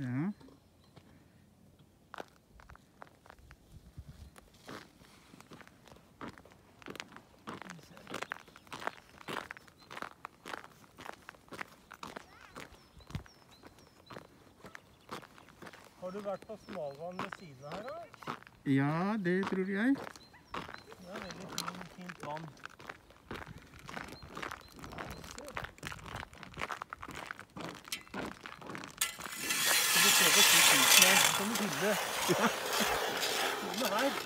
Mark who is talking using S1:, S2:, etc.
S1: Ja.
S2: Har du vært på smalvann ved siden her, da?
S1: ja, det tror jeg.
S2: Ser på 10 000 her som hylle. Her.